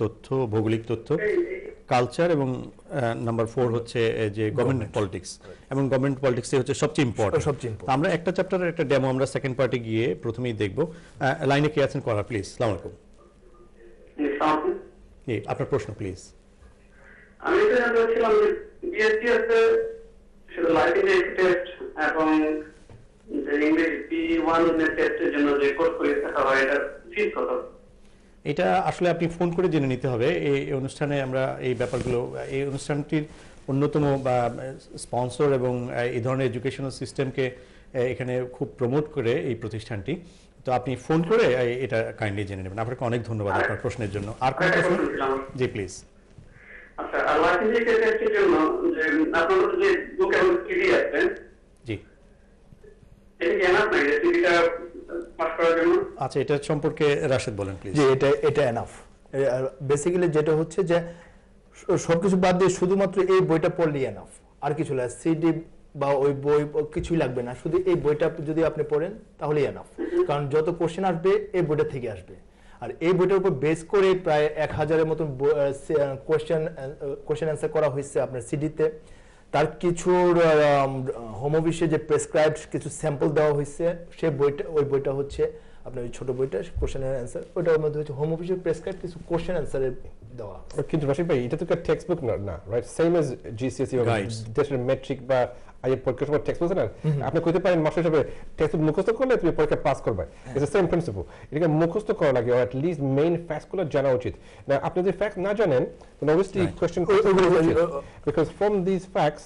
তথ্য ভৌগোলিক তথ্য। কালচার এবং নাম্বার ফোর হচ্ছে যে গভর্নমেন্ট পলিটিক্স এবং গভর্নমেন্ট পলিটিক্স হচ্ছে সবচেয়ে ইম্পর্টেন্ট সবচেয়ে আমরা একটা চ্যাপ্টারের একটা ডেমো আমরা সেকেন্ড পার্টে গিয়ে প্রথমেই দেখব। লাইনে কে আছেন? করা প্লিজ সালাম আলাইকুম। আপনার প্রশ্ন প্লিজ আমি তো জানতে চাচ্ছিলাম যে বিএসসিএস শুধু লাইফ টেস্ট এবং যে ইংরেজি বি ওয়ান টেস্টের জন্য যে কোর্স করে থাকা হয় এটা ফিস কত? এটা আসলে আপনি ফোন করে জেনে নিতে হবে। এই অনুষ্ঠানে আমরা এই ব্যাপারগুলো এই অনুষ্ঠানটির অন্যতম বা স্পন্সর এবং এই ধরনের এডুকেশনাল সিস্টেমকে এখানে খুব প্রমোট করে এই প্রতিষ্ঠানটি। তো আপনি ফোন করে এটা কাইন্ডলি জেনে নেবেন। আপনাকে অনেক ধন্যবাদ আপনার প্রশ্নের জন্য। আর কোনো প্রশ্ন? আমার। জি প্লিজ আচ্ছা আর টেস্টের জন্য যে আপনাদের যে বুক এবং সিডি আছে জি। এটা কি এনাফ আচ্ছা এটা সম্পর্কে রাশেদ বলেন প্লিজ এটা এটা এনাফ বেসিক্যালি যেটা হচ্ছে যে সবকিছু বাদ দিয়ে শুধুমাত্র এই বইটা পড়লেই এনাফ আর কিছু না সিডি বা ওই বই কিছুই লাগবে না। শুধু এই বইটা যদি আপনি পড়েন, তাহলেই এনাফ কারণ যত কোশ্চেন আসবে, এই বইটা থেকে আসবে। আর এই বইটার উপর বেস করে প্রায় এক হাজারের মতন কোশ্চেন কোশ্চেন অ্যান্সার করা হয়েছে আপনার সিডিতে তার কিছুর হোম অফিসে যে প্রেসক্রাইব কিছু স্যাম্পল দেওয়া হয়েছে, সে বইটা, ওই বইটা হচ্ছে আপনার ওই ছোটো বইটা কোশ্চেনের অ্যান্সার ওইটার মধ্যে হচ্ছে হোম অফিসের প্রেসক্রাইব কিছু কোশ্চেন অ্যান্সারের দেওয়া কিন্তু রাশিদ ভাই এটা তো একটা টেক্সট বুক না রাইট সেম এজ জিসিএসই. দেশের মেট্রিক বা আইএ পরীক্ষার সময় টেক্সট বুক না? আপনি কইতে পারেন মাস্টার হিসেবে টেক্সট বুক মুখস্থ করলে তুমি পরীক্ষা পাস করবে। ইটস সেম প্রিন্সিপল এটাকে মুখস্থ করা লাগে অর লিস্ট মেইন ফ্যাক্টসগুলো জানা উচিত। না আপনি যদি ফ্যাক্ট না জানেন then obviously Right. question ওই- ওইগুলো- উচিত। ওই- because from these facts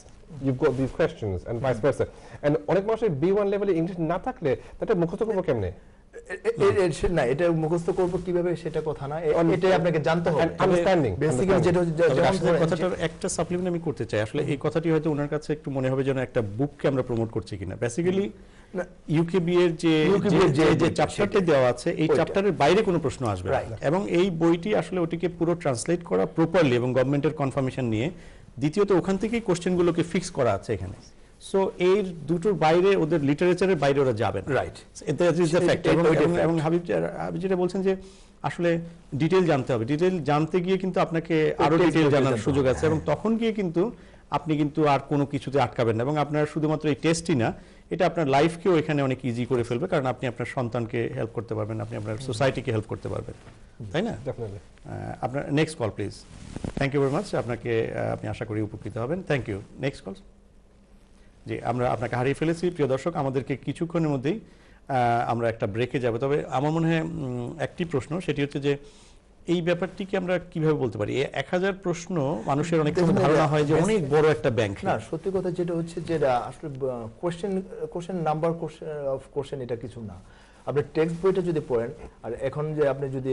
you've got these questions and vice versa and অনেক মানুষের বি ওয়ান লেভেলে ইংলিশ না থাকলে তাটা মুখস্থ করব কেমনে? না এটা মুখস্থ করব কীভাবে সেটা কথা না। এটাই আপনাকে জানতে হবে। And বেসিক্যালি যেটা হচ্ছে- তবে যেমন রাশেদের ধরেন যে- কথাটার একটা সাপ্লিমেন্ট আমি করতে চাই। আসলে এই কথাটি হয়তো ওনার কাছে একটু মনে হবে যেন একটা বুককে আমরা প্রমোট করছি কিনা। বেসিক্যালি ইউকেবি এর যে যে- এর যে যে- যে বইটা, চ্যাপ্টারটি দেওয়া আছে এই চ্যাপ্টারের বাইরে কোনো প্রশ্ন আসবে এবং এই বইটি আসলে ওটিকে পুরো ট্রান্সলেট করা প্রপারলি এবং গভর্নমেন্টের কনফার্মেশন নিয়ে দ্বিতীয়ত ওখান থেকেই কোশ্চেনগুলোকে ফিক্স করা আছে এখানে। সো এর দুটোর বাইরে ওদের লিটারেচারের বাইরে ওরা যাবে ফ্যাক্ট এবং হাবিব যেটা বলছেন যে আসলে ডিটেল জানতে হবে। ডিটেল জানতে গিয়ে কিন্তু আপনাকে আরও ডিটেল জানার সুযোগ আছে। এবং তখন গিয়ে কিন্তু আপনি কিন্তু আর কোনো কিছুতে আটকাবেন না। এবং আপনার শুধুমাত্র এই টেস্টই না এটা আপনার লাইফকেও এখানে অনেক ইজি করে ফেলবে। কারণ আপনি আপনার সন্তানকে হেল্প করতে পারবেন আপনি আপনার সোসাইটিকে হেল্প করতে পারবেন। তাই না. আপনার next call please thank you very much আপনাকে আপনি আশা করি উপকৃত হবেন। থ্যাংক ইউ নেক্সট কল জি আমরা আপনাকে হারিয়ে ফেলেছি। প্রিয় দর্শক আমাদেরকে কিছুক্ষণের মধ্যেই আমরা একটা ব্রেকে যাব। তবে আমার মনে হয় একটি প্রশ্ন সেটি হচ্ছে যে এই ব্যাপারটিকে আমরা কীভাবে বলতে পারি? এক হাজার প্রশ্ন মানুষের অনেক ধারণা হয় যে অনেক বড় একটা ব্যাংক না সত্যি কথা যেটা হচ্ছে যে আসলে question question number question of question এটা কিছু না। আপনি টেক্সট বইটা যদি পড়েন আর এখন যে আপনি যদি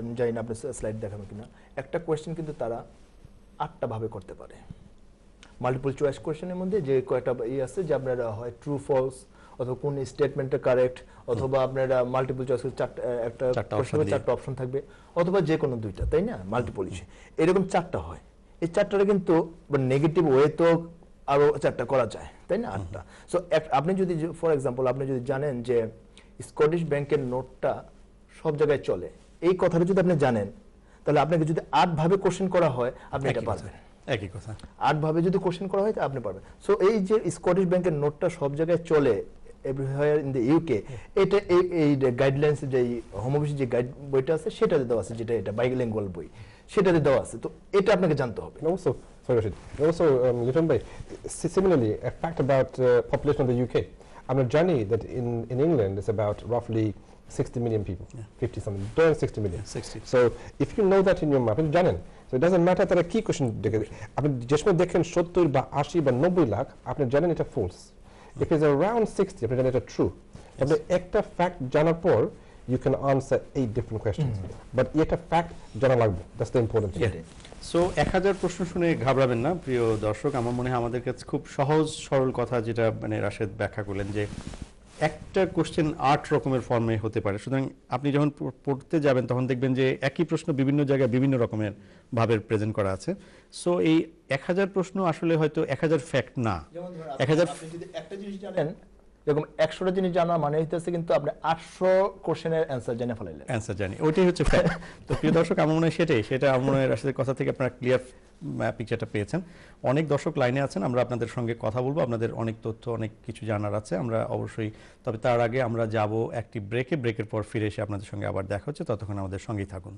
আমি জানি না আপনি স্লাইড দেখানো কিনা একটা কোয়েশ্চেন কিন্তু তারা আটটা ভাবে করতে পারে। মাল্টিপল চয়েস কোশ্চেনের মধ্যে যে কয়েকটা ই আছে যে আপনার হয় ট্রু ফলস অথবা কোন স্টেটমেন্টটা কারেক্ট অথবা আপনার মাল্টিপল চয়েস চারটা একটা চারটা প্রশ্ন option চারটা অপশন থাকবে অথবা যে কোনো দুইটা তাই না? মাল্টিপল ইস্যু এরকম চারটা হয়। এই চারটাটা কিন্তু নেগেটিভ ওয়ে তো আরও চারটা করা যায় তাই না? আটটা। সো আপনি যদি ফর এক্সাম্পল আপনি যদি জানেন যে স্কটিশ ব্যাংকের নোটটা সব জায়গায় চলে এই কথাটা যদি আপনি জানেন তাহলে আপনাকে যদি আট ভাবে কোশ্চেন করা হয় আপনি এটা পারবেন। একই কথা। আট ভাবে যদি কোশ্চেন করা হয় আপনি পারবেন। সো এই যে স্কটিশ ব্যাংকের নোটটা সব জায়গায় চলে এভরিহোয়ার ইন দ্য ইউকে এটা এই এই গাইডলাইন্স যে হোমোপ্যাথি যে গাইড বইটা আছে সেটা দেওয়া আছে যেটা এটা বাইলিঙ্গুয়াল বই সেটাতে দেওয়া আছে। তো এটা আপনাকে জানতে হবে। অবশ্য সরি রশিদ অবশ্য লিটন ভাই similarly fact about population of the UK আমরা জানি that in in England is about রাফলি 60 million people 50 something 60 million 60 so if you know that in your map জানেন Matter তারা কি কোশ্চেন দেখে আপনি যে সময় দেখেন সত্তর বা আশি বা নব্বই লাখ আপনি জানেন এটা falls if is around sixty আপনি জানেন এটা ট্রু আপনি একটা ফ্যাক্ট জানার পর ফ্যাক্ট জানা লাগবে। এক হাজার প্রশ্ন শুনে ঘাবড়াবেন না প্রিয় দর্শক। আমার মনে হয় আমাদের কাছে খুব সহজ সরল কথা যেটা মানে রাশেদ ব্যাখ্যা করলেন যে একটা কোশ্চেন আট রকমের ফর্মে হতে পারে। সুতরাং আপনি যখন পড়তে যাবেন তখন দেখবেন যে একই প্রশ্ন বিভিন্ন জায়গায় বিভিন্ন রকমের ভাবে প্রেজেন্ট করা আছে। সো এই এক হাজার প্রশ্ন আসলে হয়তো এক হাজার ফ্যাক্ট না। এক হাজার একটা জিনিস জানেন এরকম একশোটা জিনিস জানা মানে হইতেছে কিন্তু আপনি আটশো কোশ্চেনের অ্যান্সার জেনে ফেলাইলেন। অ্যান্সার জানি। ওইটাই হচ্ছে তো প্রিয় দর্শক, আমার মনে হয় সেটাই। সেটা আমার মনে হয় রাশিদের কথা থেকে আপনারা ক্লিয়ার পিকচারটা পেয়েছেন। অনেক দর্শক লাইনে আছেন, আমরা আপনাদের সঙ্গে কথা বলব। আপনাদের অনেক তথ্য, অনেক কিছু জানার আছে। আমরা অবশ্যই, তবে তার আগে আমরা যাব একটি ব্রেকে ব্রেকের পর ফিরে এসে আপনাদের সঙ্গে আবার দেখা হচ্ছে। ততক্ষণ আমাদের সঙ্গেই থাকুন।